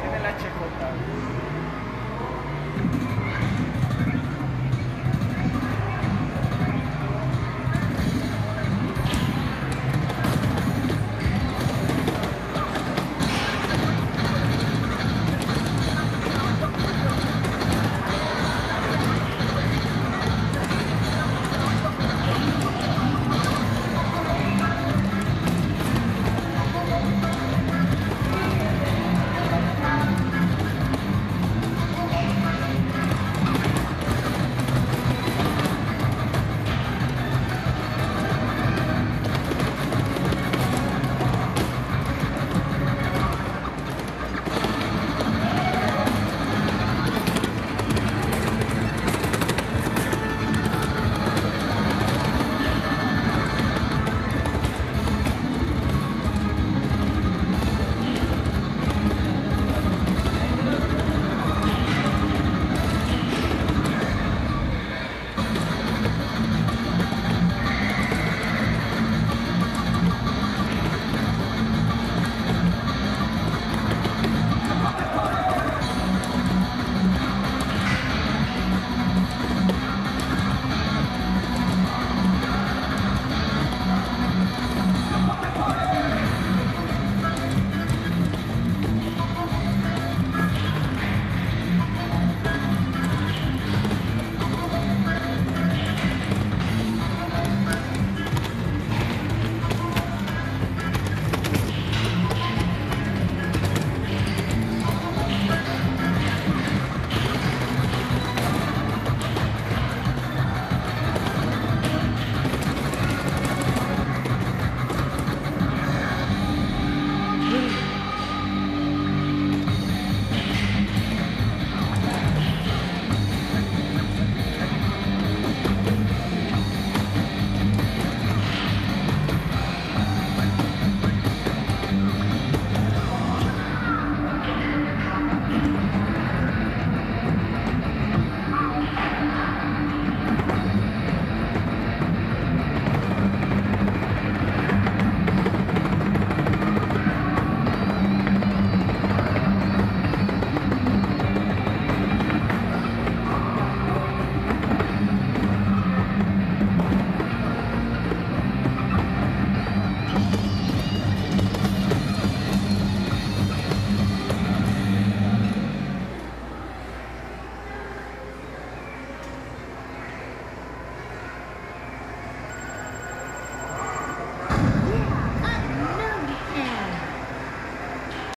Tiene el HJ.